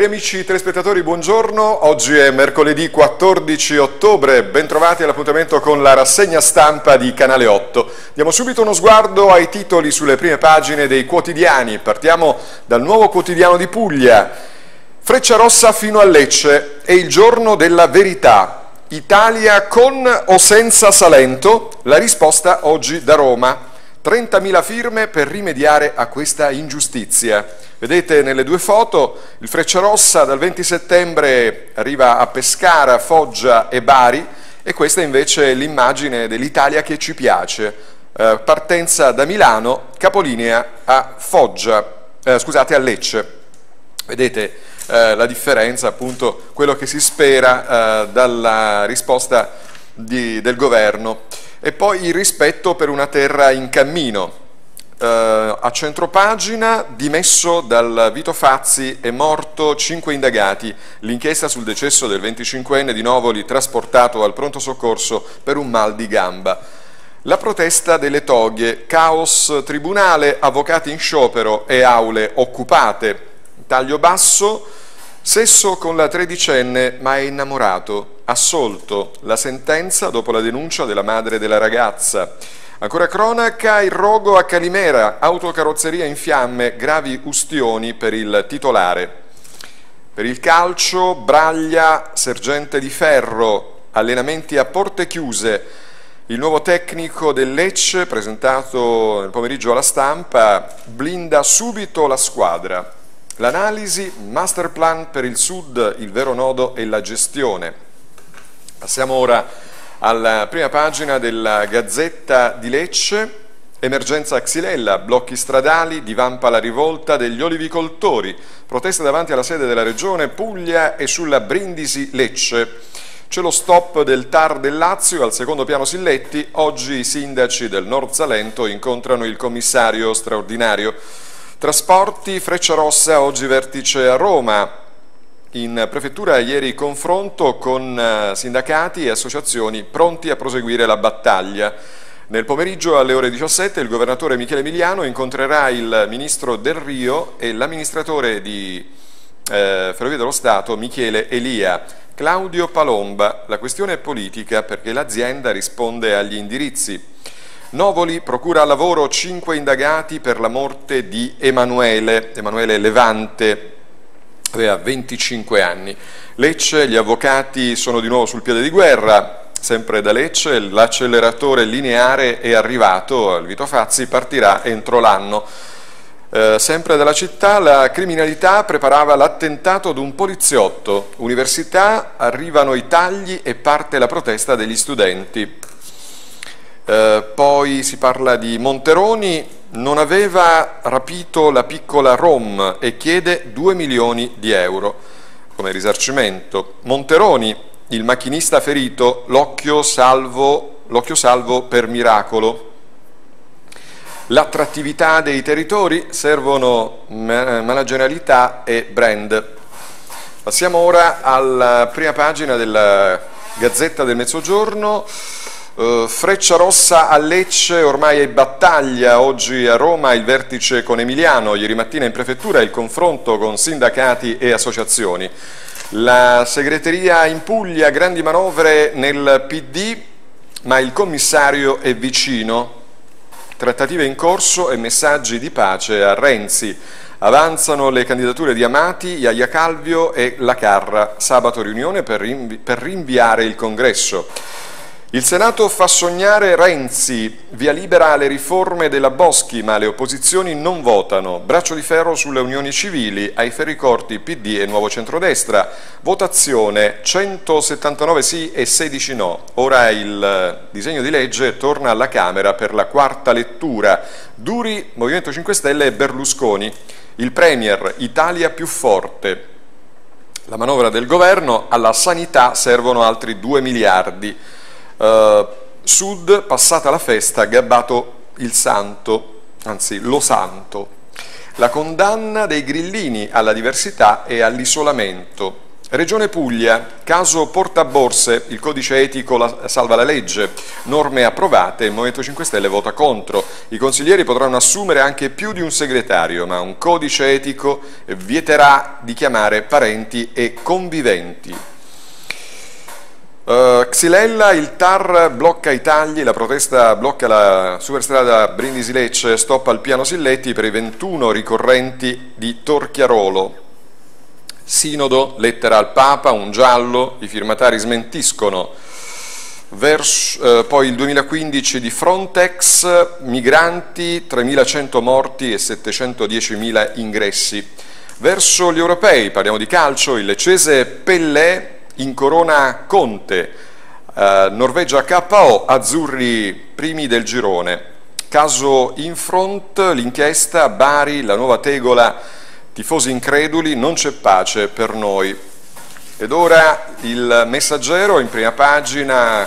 Cari amici telespettatori, buongiorno. Oggi è mercoledì 14 ottobre. Bentrovati all'appuntamento con la rassegna stampa di Canale 8. Diamo subito uno sguardo ai titoli sulle prime pagine dei quotidiani. Partiamo dal nuovo quotidiano di Puglia. Freccia rossa fino a Lecce. È il giorno della verità. Italia con o senza Salento? La risposta oggi da Roma. 30.000 firme per rimediare a questa ingiustizia. Vedete nelle due foto il Frecciarossa dal 20 settembre arriva a Pescara, Foggia e Bari e questa invece è l'immagine dell'Italia che ci piace. Eh, partenza da Milano, capolinea a Foggia, eh, scusate a Lecce. Vedete eh, la differenza, appunto, quello che si spera eh, dalla risposta di, del governo e poi il rispetto per una terra in cammino. Uh, a centropagina, dimesso dal Vito Fazzi, è morto cinque indagati. L'inchiesta sul decesso del 25enne di Novoli trasportato al pronto soccorso per un mal di gamba. La protesta delle toghe, caos tribunale, avvocati in sciopero e aule occupate. Taglio basso, sesso con la tredicenne ma è innamorato assolto la sentenza dopo la denuncia della madre della ragazza. Ancora cronaca, il rogo a Calimera, autocarrozzeria in fiamme, gravi ustioni per il titolare. Per il calcio, Braglia, sergente di ferro, allenamenti a porte chiuse. Il nuovo tecnico del Lecce, presentato nel pomeriggio alla stampa, blinda subito la squadra. L'analisi, master plan per il Sud, il vero nodo è la gestione. Passiamo ora alla prima pagina della Gazzetta di Lecce. Emergenza Xylella, blocchi stradali, divampa la rivolta degli olivicoltori, proteste davanti alla sede della regione Puglia e sulla Brindisi Lecce. C'è lo stop del TAR del Lazio al secondo piano Silletti, oggi i sindaci del Nord Salento incontrano il commissario straordinario. Trasporti, Freccia Rossa, oggi vertice a Roma, in prefettura ieri confronto con eh, sindacati e associazioni pronti a proseguire la battaglia. Nel pomeriggio alle ore 17 il governatore Michele Emiliano incontrerà il ministro Del Rio e l'amministratore di eh, Ferrovie dello Stato Michele Elia. Claudio Palomba, la questione è politica perché l'azienda risponde agli indirizzi. Novoli procura lavoro 5 indagati per la morte di Emanuele, Emanuele Levante, aveva 25 anni. Lecce, gli avvocati sono di nuovo sul piede di guerra, sempre da Lecce, l'acceleratore lineare è arrivato, il Vito Fazzi partirà entro l'anno. Eh, sempre dalla città la criminalità preparava l'attentato ad un poliziotto, università, arrivano i tagli e parte la protesta degli studenti. Eh, poi si parla di Monteroni, non aveva rapito la piccola Rom e chiede 2 milioni di euro come risarcimento. Monteroni, il macchinista ferito, l'occhio salvo, salvo per miracolo. L'attrattività dei territori servono managerialità e brand. Passiamo ora alla prima pagina della Gazzetta del Mezzogiorno. Uh, Freccia Rossa a Lecce ormai è battaglia, oggi a Roma il vertice con Emiliano, ieri mattina in prefettura il confronto con sindacati e associazioni. La segreteria in Puglia, grandi manovre nel PD, ma il commissario è vicino. Trattative in corso e messaggi di pace a Renzi. Avanzano le candidature di Amati, Iaia Calvio e La Carra. Sabato riunione per, rinvi per rinviare il congresso. Il Senato fa sognare Renzi, via libera alle riforme della Boschi, ma le opposizioni non votano. Braccio di ferro sulle unioni civili, ai ferricorti PD e Nuovo Centrodestra. Votazione 179 sì e 16 no. Ora il disegno di legge torna alla Camera per la quarta lettura. Duri, Movimento 5 Stelle e Berlusconi. Il Premier, Italia più forte. La manovra del governo, alla sanità servono altri 2 miliardi. Uh, Sud, passata la festa, gabbato il santo, anzi lo santo. La condanna dei grillini alla diversità e all'isolamento. Regione Puglia, caso portaborse, il codice etico la, salva la legge, norme approvate, il Movimento 5 Stelle vota contro. I consiglieri potranno assumere anche più di un segretario, ma un codice etico vieterà di chiamare parenti e conviventi. Uh, Xilella, il TAR blocca i tagli, la protesta blocca la superstrada Brindisi-Lecce, stop al piano Silletti per i 21 ricorrenti di Torchiarolo. Sinodo, lettera al Papa, un giallo, i firmatari smentiscono. Verso, eh, poi il 2015 di Frontex, migranti, 3.100 morti e 710.000 ingressi. Verso gli europei, parliamo di calcio, il leccese Pellè incorona Conte, eh, Norvegia KO, azzurri primi del girone. Caso in front, l'inchiesta, Bari, la nuova tegola Tifosi increduli, non c'è pace per noi. Ed ora il messaggero in prima pagina,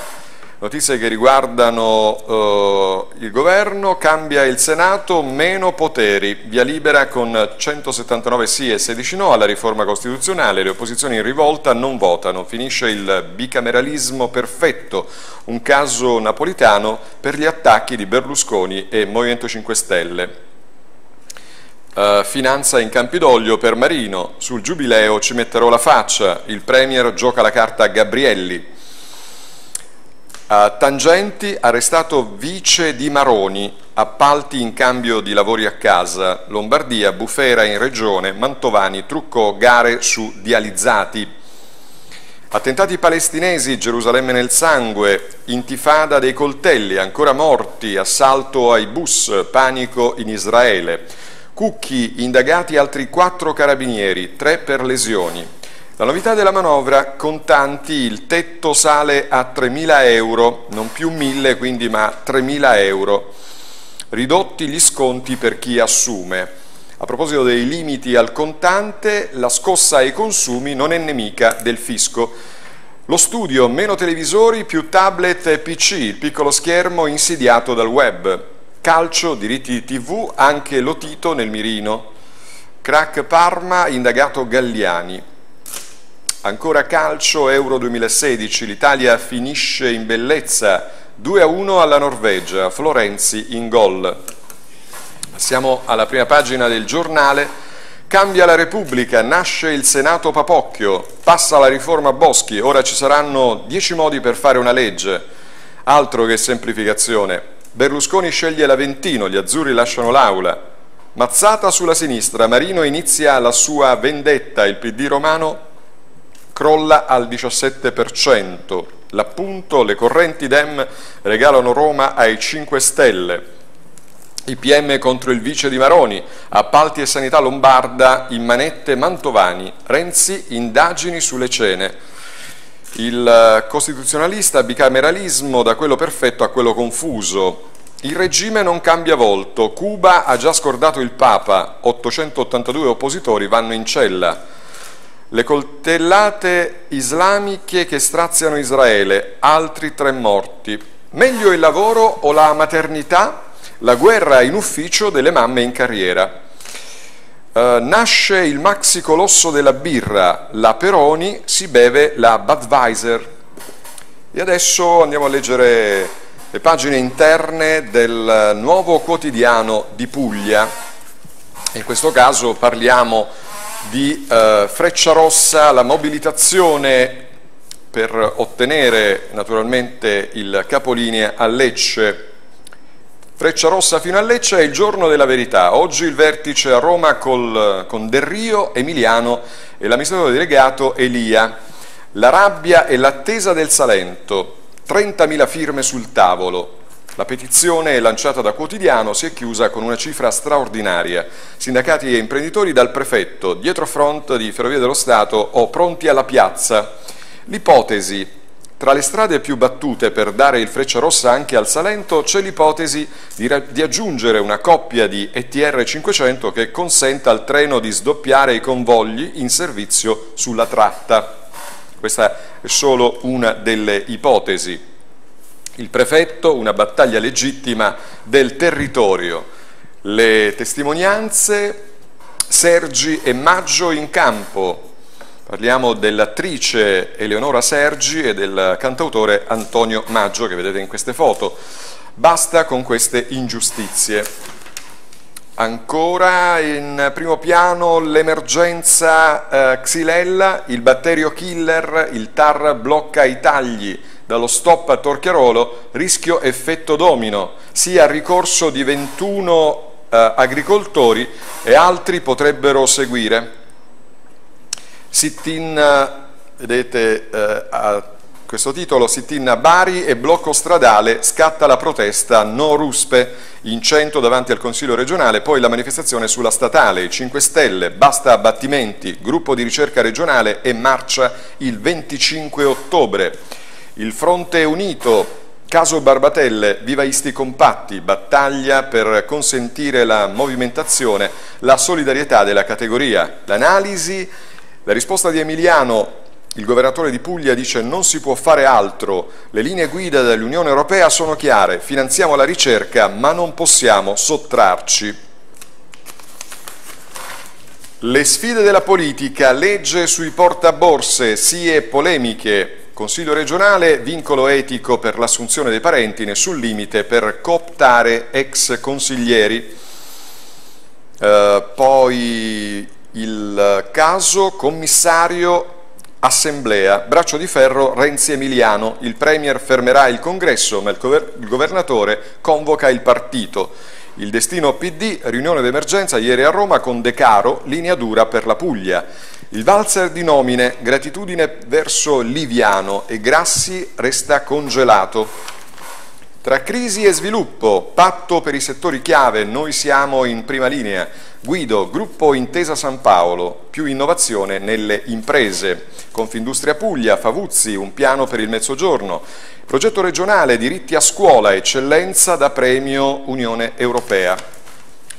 notizie che riguardano eh, il governo, cambia il Senato, meno poteri, via libera con 179 sì e 16 no alla riforma costituzionale, le opposizioni in rivolta non votano, finisce il bicameralismo perfetto, un caso napolitano per gli attacchi di Berlusconi e Movimento 5 Stelle. Uh, finanza in Campidoglio per Marino, sul giubileo ci metterò la faccia, il Premier gioca la carta a Gabrielli. Uh, tangenti, arrestato vice di Maroni, appalti in cambio di lavori a casa, Lombardia, bufera in regione, Mantovani, trucco gare su dializzati. Attentati palestinesi, Gerusalemme nel sangue, intifada dei coltelli, ancora morti, assalto ai bus, panico in Israele. Cucchi, indagati altri quattro carabinieri, tre per lesioni. La novità della manovra, contanti, il tetto sale a 3.000 euro, non più 1.000 quindi ma 3.000 euro. Ridotti gli sconti per chi assume. A proposito dei limiti al contante, la scossa ai consumi non è nemica del fisco. Lo studio, meno televisori, più tablet e PC, il piccolo schermo insidiato dal web. Calcio, diritti di TV, anche Lotito nel mirino. Crack Parma, indagato Galliani. Ancora calcio, Euro 2016, l'Italia finisce in bellezza, 2-1 alla Norvegia, Florenzi in gol. Siamo alla prima pagina del giornale. Cambia la Repubblica, nasce il Senato Papocchio, passa la riforma Boschi, ora ci saranno dieci modi per fare una legge. Altro che semplificazione. Berlusconi sceglie l'Aventino, gli azzurri lasciano l'aula. Mazzata sulla sinistra, Marino inizia la sua vendetta, il PD romano crolla al 17%. L'appunto, le correnti Dem regalano Roma ai 5 Stelle. IPM contro il vice di Maroni, appalti e sanità lombarda, in manette Mantovani, Renzi, indagini sulle cene. Il costituzionalista bicameralismo da quello perfetto a quello confuso. Il regime non cambia volto. Cuba ha già scordato il Papa. 882 oppositori vanno in cella. Le coltellate islamiche che straziano Israele. Altri tre morti. Meglio il lavoro o la maternità? La guerra in ufficio delle mamme in carriera. Uh, nasce il maxi colosso della birra, la Peroni, si beve la Budweiser. E adesso andiamo a leggere le pagine interne del nuovo quotidiano di Puglia. In questo caso parliamo di uh, Freccia Rossa, la mobilitazione per ottenere naturalmente il capolinea a Lecce Freccia rossa fino a Lecce è il giorno della verità. Oggi il vertice a Roma col, con Del Rio, Emiliano e l'amministratore delegato Elia. La rabbia e l'attesa del Salento. 30.000 firme sul tavolo. La petizione lanciata da Quotidiano si è chiusa con una cifra straordinaria. Sindacati e imprenditori dal prefetto, dietro front di Ferrovie dello Stato o pronti alla piazza. L'ipotesi tra le strade più battute per dare il freccia rossa anche al Salento c'è l'ipotesi di, di, aggiungere una coppia di ETR 500 che consenta al treno di sdoppiare i convogli in servizio sulla tratta. Questa è solo una delle ipotesi. Il prefetto, una battaglia legittima del territorio. Le testimonianze, Sergi e Maggio in campo, Parliamo dell'attrice Eleonora Sergi e del cantautore Antonio Maggio che vedete in queste foto. Basta con queste ingiustizie. Ancora in primo piano l'emergenza eh, Xylella, il batterio killer, il TAR blocca i tagli dallo stop a Torchiarolo, rischio effetto domino, sia ricorso di 21 eh, agricoltori e altri potrebbero seguire. Sit-in, vedete eh, a questo titolo, sit-in a Bari e blocco stradale, scatta la protesta no ruspe, in 100 davanti al Consiglio regionale, poi la manifestazione sulla statale, 5 Stelle, basta abbattimenti, gruppo di ricerca regionale e marcia il 25 ottobre. Il Fronte Unito Caso Barbatelle, vivaisti compatti, battaglia per consentire la movimentazione, la solidarietà della categoria. L'analisi, la risposta di Emiliano, il governatore di Puglia dice non si può fare altro, le linee guida dell'Unione Europea sono chiare, finanziamo la ricerca ma non possiamo sottrarci. Le sfide della politica, legge sui portaborse, sì e polemiche, Consiglio regionale, vincolo etico per l'assunzione dei parenti, nessun limite per cooptare ex consiglieri. Eh, poi il caso commissario Assemblea, braccio di ferro Renzi Emiliano, il Premier fermerà il congresso ma il, governatore convoca il partito. Il destino PD, riunione d'emergenza ieri a Roma con De Caro, linea dura per la Puglia. Il valzer di nomine, gratitudine verso Liviano e Grassi resta congelato. Tra crisi e sviluppo, patto per i settori chiave, noi siamo in prima linea. Guido, gruppo Intesa San Paolo, più innovazione nelle imprese. Confindustria Puglia, Favuzzi, un piano per il mezzogiorno. Progetto regionale, diritti a scuola, eccellenza da premio Unione Europea.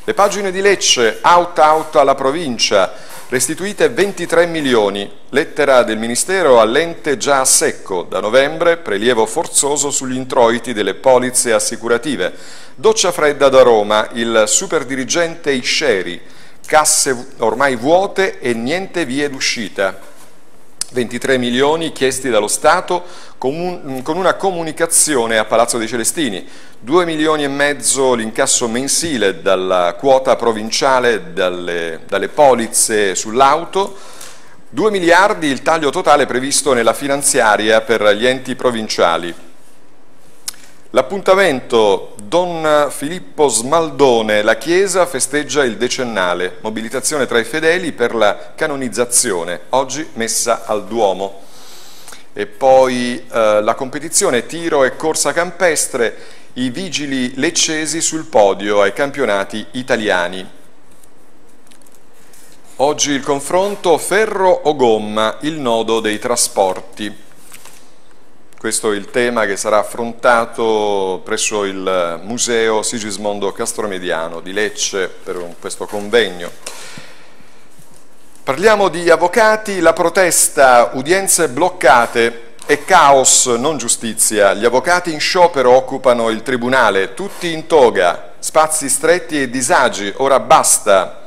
Le pagine di Lecce, out out alla provincia, Restituite 23 milioni, lettera del Ministero all'ente già a secco, da novembre prelievo forzoso sugli introiti delle polizze assicurative. Doccia fredda da Roma, il superdirigente Isceri, casse ormai vuote e niente vie d'uscita. 23 milioni chiesti dallo Stato con una comunicazione a Palazzo dei Celestini, 2 milioni e mezzo l'incasso mensile dalla quota provinciale dalle, dalle polizze sull'auto, 2 miliardi il taglio totale previsto nella finanziaria per gli enti provinciali. L'appuntamento Don Filippo Smaldone, la Chiesa festeggia il decennale, mobilitazione tra i fedeli per la canonizzazione, oggi messa al Duomo. E poi eh, la competizione tiro e corsa campestre, i vigili leccesi sul podio ai campionati italiani. Oggi il confronto ferro o gomma, il nodo dei trasporti. Questo è il tema che sarà affrontato presso il Museo Sigismondo Castromediano di Lecce per questo convegno. Parliamo di avvocati, la protesta, udienze bloccate e caos, non giustizia. Gli avvocati in sciopero occupano il tribunale, tutti in toga, spazi stretti e disagi, ora basta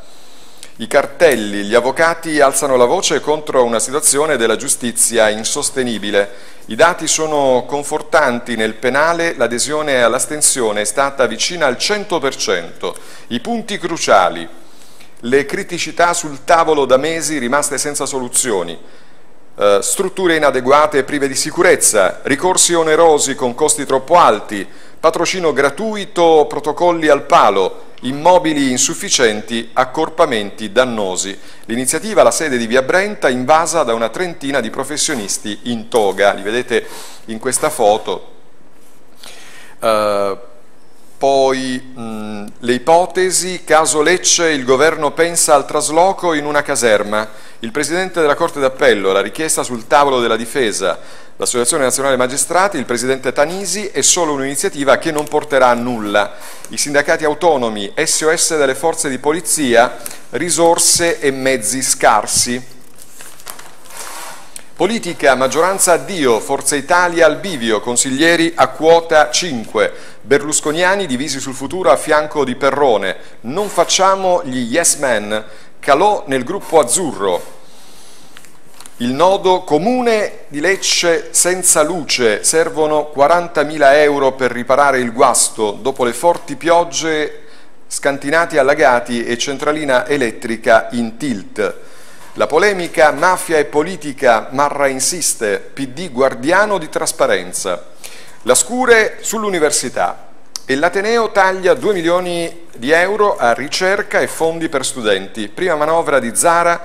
i cartelli, gli avvocati alzano la voce contro una situazione della giustizia insostenibile. I dati sono confortanti, nel penale l'adesione all'astensione è stata vicina al 100%. I punti cruciali, le criticità sul tavolo da mesi rimaste senza soluzioni, eh, strutture inadeguate e prive di sicurezza, ricorsi onerosi con costi troppo alti, patrocino gratuito, protocolli al palo, immobili insufficienti, accorpamenti dannosi. L'iniziativa ha la sede di Via Brenta invasa da una trentina di professionisti in toga, li vedete in questa foto. Uh, poi mh, le ipotesi, caso Lecce, il governo pensa al trasloco in una caserma, il Presidente della Corte d'Appello, la richiesta sul tavolo della difesa, l'Associazione Nazionale Magistrati, il Presidente Tanisi è solo un'iniziativa che non porterà a nulla. I sindacati autonomi, SOS delle forze di polizia, risorse e mezzi scarsi. Politica, maggioranza addio, Forza Italia al bivio, consiglieri a quota 5, berlusconiani divisi sul futuro a fianco di Perrone, non facciamo gli yes men, calò nel gruppo azzurro. Il nodo comune di Lecce senza luce, servono 40.000 euro per riparare il guasto. Dopo le forti piogge, scantinati allagati e centralina elettrica in tilt. La polemica mafia e politica, Marra insiste, PD guardiano di trasparenza. La scure sull'università e l'Ateneo taglia 2 milioni di euro a ricerca e fondi per studenti. Prima manovra di Zara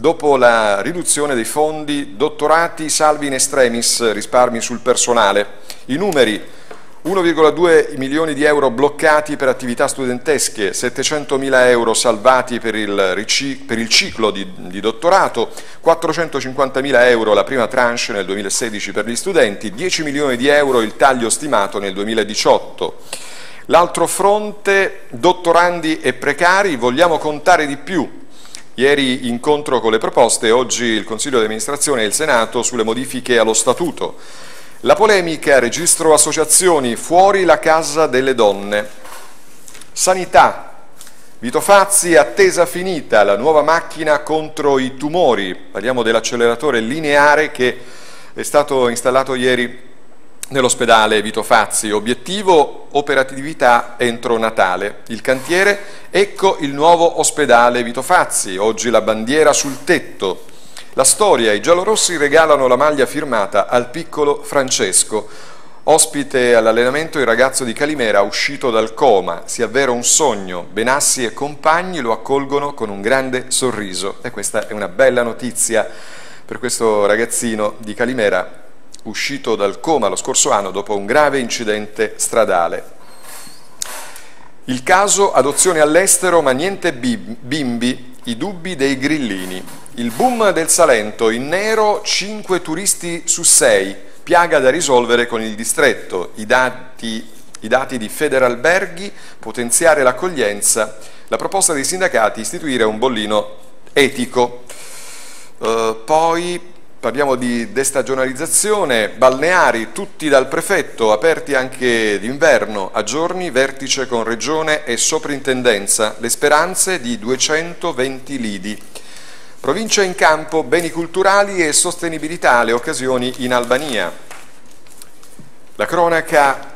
Dopo la riduzione dei fondi, dottorati salvi in extremis, risparmi sul personale. I numeri 1,2 milioni di euro bloccati per attività studentesche, 700 mila euro salvati per il, per il ciclo di, di, dottorato, 450 mila euro la prima tranche nel 2016 per gli studenti, 10 milioni di euro il taglio stimato nel 2018. L'altro fronte, dottorandi e precari, vogliamo contare di più, Ieri incontro con le proposte, oggi il Consiglio di amministrazione e il Senato sulle modifiche allo Statuto. La polemica, registro associazioni, fuori la casa delle donne. Sanità, Vito Fazzi, attesa finita, la nuova macchina contro i tumori. Parliamo dell'acceleratore lineare che è stato installato ieri nell'ospedale Vito Fazzi. Obiettivo operatività entro Natale. Il cantiere, ecco il nuovo ospedale Vito Fazzi, oggi la bandiera sul tetto. La storia, i giallorossi regalano la maglia firmata al piccolo Francesco. Ospite all'allenamento il ragazzo di Calimera uscito dal coma, si avvera un sogno, Benassi e compagni lo accolgono con un grande sorriso e questa è una bella notizia per questo ragazzino di Calimera uscito dal coma lo scorso anno dopo un grave incidente stradale. Il caso adozione all'estero ma niente bimbi, i dubbi dei grillini. Il boom del Salento, in nero 5 turisti su 6, piaga da risolvere con il distretto, i dati, i dati di Federalberghi, potenziare l'accoglienza, la proposta dei sindacati istituire un bollino etico. Uh, poi Parliamo di destagionalizzazione, balneari tutti dal prefetto, aperti anche d'inverno, a giorni, vertice con regione e soprintendenza, le speranze di 220 lidi. Provincia in campo, beni culturali e sostenibilità, le occasioni in Albania. La cronaca,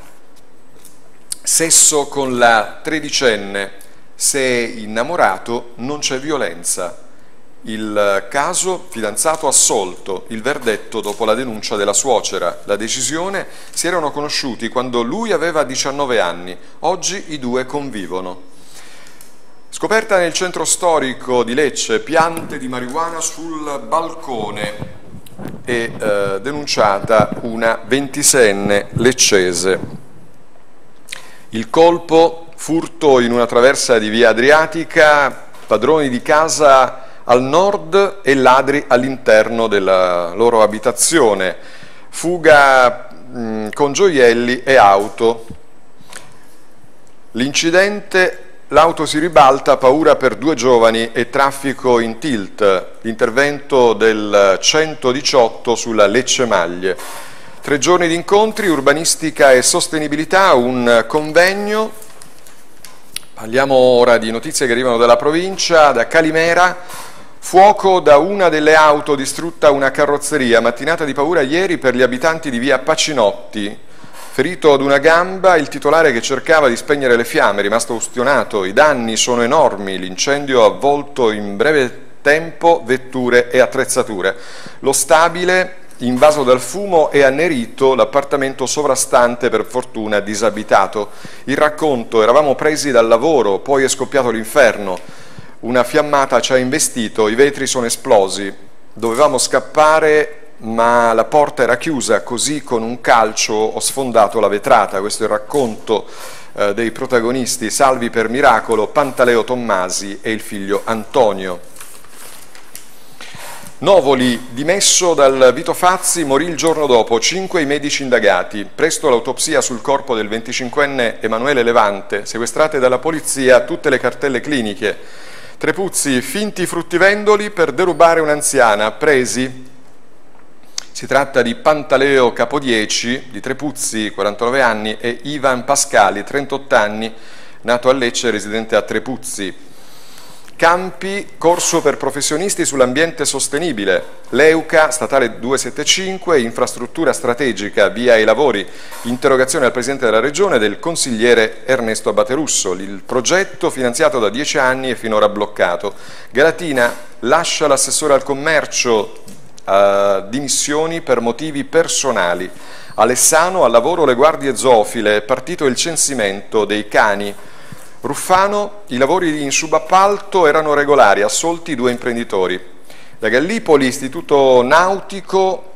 sesso con la tredicenne, se innamorato non c'è violenza. Il caso fidanzato assolto, il verdetto dopo la denuncia della suocera. La decisione si erano conosciuti quando lui aveva 19 anni, oggi i due convivono. Scoperta nel centro storico di Lecce, piante di marijuana sul balcone e eh, denunciata una ventisenne leccese. Il colpo, furto in una traversa di via Adriatica, padroni di casa al nord e ladri all'interno della loro abitazione, fuga mh, con gioielli e auto. L'incidente, l'auto si ribalta, paura per due giovani e traffico in tilt, l'intervento del 118 sulla Lecce Maglie. Tre giorni di incontri, urbanistica e sostenibilità, un convegno. Parliamo ora di notizie che arrivano dalla provincia, da Calimera, Fuoco da una delle auto distrutta una carrozzeria, mattinata di paura ieri per gli abitanti di via Pacinotti. Ferito ad una gamba il titolare che cercava di spegnere le fiamme, rimasto ustionato. I danni sono enormi, l'incendio ha avvolto in breve tempo vetture e attrezzature. Lo stabile invaso dal fumo e annerito l'appartamento sovrastante per fortuna disabitato. Il racconto, eravamo presi dal lavoro, poi è scoppiato l'inferno una fiammata ci ha investito, i vetri sono esplosi, dovevamo scappare ma la porta era chiusa, così con un calcio ho sfondato la vetrata, questo è il racconto eh, dei protagonisti, salvi per miracolo Pantaleo Tommasi e il figlio Antonio. Novoli, dimesso dal Vito Fazzi, morì il giorno dopo, cinque i medici indagati. Presto l'autopsia sul corpo del 25enne Emanuele Levante, sequestrate dalla polizia tutte le cartelle cliniche, Trepuzzi, finti fruttivendoli per derubare un'anziana, presi. Si tratta di Pantaleo Capodieci, di Trepuzzi, 49 anni, e Ivan Pascali, 38 anni, nato a Lecce, residente a Trepuzzi, Campi, corso per professionisti sull'ambiente sostenibile. Leuca, statale 275, infrastruttura strategica, via ai lavori. Interrogazione al Presidente della Regione del consigliere Ernesto Abbaterusso. Il progetto finanziato da dieci anni è finora bloccato. Galatina lascia l'assessore al commercio uh, dimissioni per motivi personali. Alessano al lavoro le guardie zoofile, è partito il censimento dei cani. Ruffano, i lavori in subappalto erano regolari, assolti due imprenditori. Da Gallipoli, Istituto Nautico,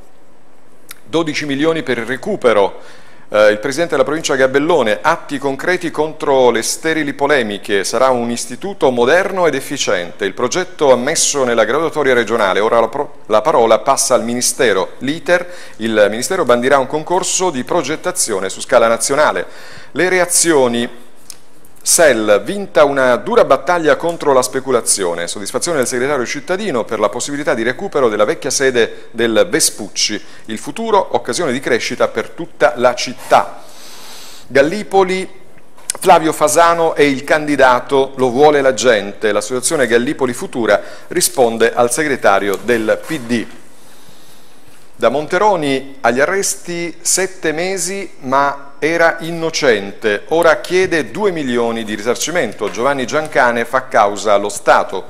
12 milioni per il recupero. Eh, il Presidente della provincia Gabellone, atti concreti contro le sterili polemiche, sarà un istituto moderno ed efficiente. Il progetto ammesso nella graduatoria regionale, ora la, la parola passa al Ministero. L'ITER, il Ministero bandirà un concorso di progettazione su scala nazionale. Le reazioni SEL, vinta una dura battaglia contro la speculazione, soddisfazione del segretario cittadino per la possibilità di recupero della vecchia sede del Vespucci, il futuro occasione di crescita per tutta la città. Gallipoli, Flavio Fasano è il candidato, lo vuole la gente, l'associazione Gallipoli Futura risponde al segretario del PD. Da Monteroni agli arresti sette mesi ma era innocente, ora chiede 2 milioni di risarcimento. Giovanni Giancane fa causa allo Stato.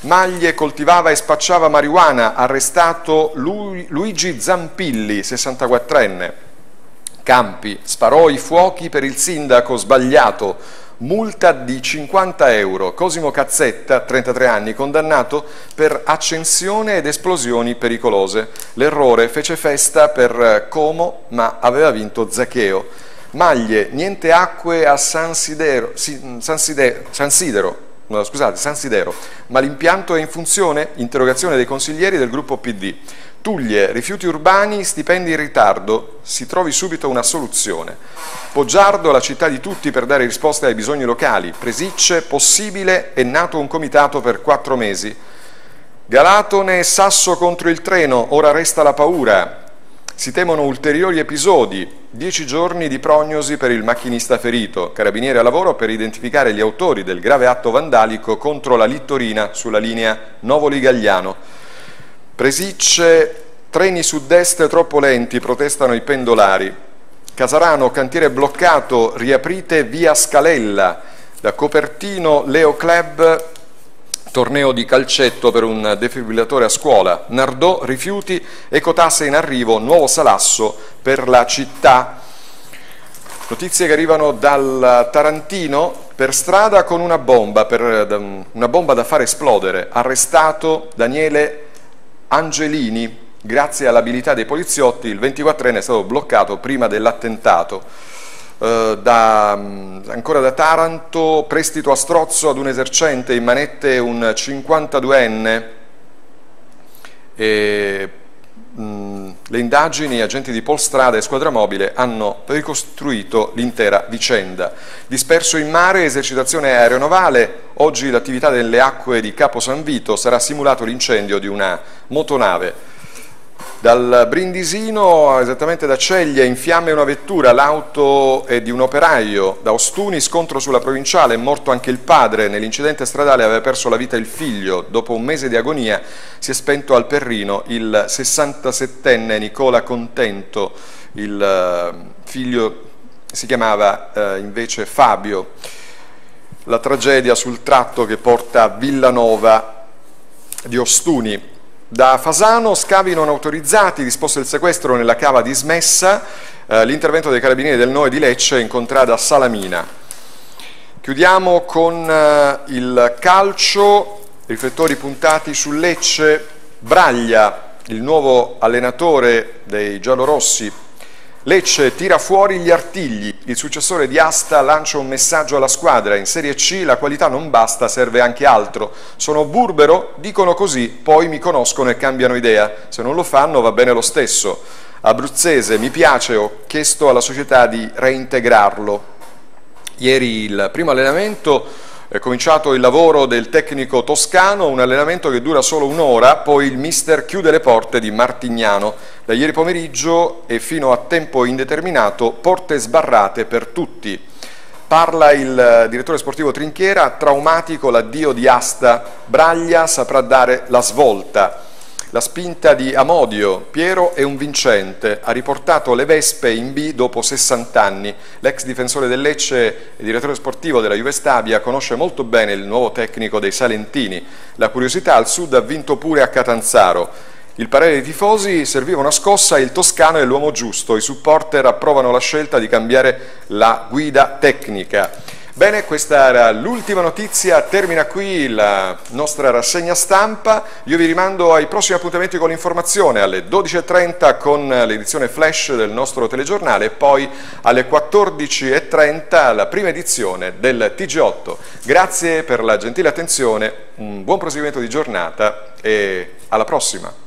Maglie coltivava e spacciava marijuana, arrestato Luigi Zampilli, 64enne. Campi, sparò i fuochi per il sindaco sbagliato, multa di 50 euro. Cosimo Cazzetta, 33 anni, condannato per accensione ed esplosioni pericolose. L'errore fece festa per Como, ma aveva vinto Zaccheo. Maglie, niente acque a San Sidero, San Sidero, San Sidero no, scusate, San Sidero, ma l'impianto è in funzione? Interrogazione dei consiglieri del gruppo PD. Tuglie, rifiuti urbani, stipendi in ritardo, si trovi subito una soluzione. Poggiardo, la città di tutti per dare risposte ai bisogni locali. Presicce, possibile, è nato un comitato per quattro mesi. Galatone, sasso contro il treno, ora resta la paura. Si temono ulteriori episodi, dieci giorni di prognosi per il macchinista ferito, carabinieri a lavoro per identificare gli autori del grave atto vandalico contro la Littorina sulla linea Novoli-Gagliano. Presicce, treni sud-est troppo lenti, protestano i pendolari. Casarano, cantiere bloccato, riaprite via Scalella. Da Copertino, Leo Club, torneo di calcetto per un defibrillatore a scuola. Nardò, rifiuti, ecotasse in arrivo, nuovo salasso per la città. Notizie che arrivano dal Tarantino, per strada con una bomba, per, una bomba da far esplodere, arrestato Daniele Angelini, grazie all'abilità dei poliziotti, il 24enne è stato bloccato prima dell'attentato. Uh, da, mm, ancora da Taranto, prestito a strozzo ad un esercente, in manette un 52enne. E, mm, le indagini, agenti di Polstrada e Squadra Mobile hanno ricostruito l'intera vicenda. Disperso in mare, esercitazione aeronavale, oggi l'attività delle acque di Capo San Vito sarà simulato l'incendio di una motonave. Dal Brindisino, esattamente da Ceglia, in fiamme una vettura, l'auto è di un operaio. Da Ostuni, scontro sulla provinciale, è morto anche il padre. Nell'incidente stradale aveva perso la vita il figlio. Dopo un mese di agonia si è spento al Perrino il 67enne Nicola Contento. Il eh, figlio si chiamava eh, invece Fabio. La tragedia sul tratto che porta a Villanova di Ostuni. Da Fasano scavi non autorizzati, disposto il sequestro nella cava di Smessa, eh, l'intervento dei carabinieri del Noe di Lecce in contrada Salamina. Chiudiamo con eh, il calcio, riflettori puntati su Lecce, Braglia, il nuovo allenatore dei giallorossi, Lecce tira fuori gli artigli, il successore di Asta lancia un messaggio alla squadra, in Serie C la qualità non basta, serve anche altro. Sono burbero, dicono così, poi mi conoscono e cambiano idea, se non lo fanno va bene lo stesso. Abruzzese, mi piace, ho chiesto alla società di reintegrarlo. Ieri il primo allenamento è cominciato il lavoro del tecnico toscano, un allenamento che dura solo un'ora, poi il mister chiude le porte di Martignano. Da ieri pomeriggio e fino a tempo indeterminato, porte sbarrate per tutti. Parla il direttore sportivo Trinchiera, traumatico l'addio di Asta, Braglia saprà dare la svolta. La spinta di Amodio, Piero è un vincente, ha riportato le Vespe in B dopo 60 anni. L'ex difensore del Lecce e direttore sportivo della Juve Stabia conosce molto bene il nuovo tecnico dei Salentini. La curiosità al sud ha vinto pure a Catanzaro. Il parere dei tifosi serviva una scossa, il toscano è l'uomo giusto. I supporter approvano la scelta di cambiare la guida tecnica. Bene, questa era l'ultima notizia, termina qui la nostra rassegna stampa, io vi rimando ai prossimi appuntamenti con l'informazione alle 12.30 con l'edizione flash del nostro telegiornale e poi alle 14.30 la prima edizione del TG8. Grazie per la gentile attenzione, un buon proseguimento di giornata e alla prossima.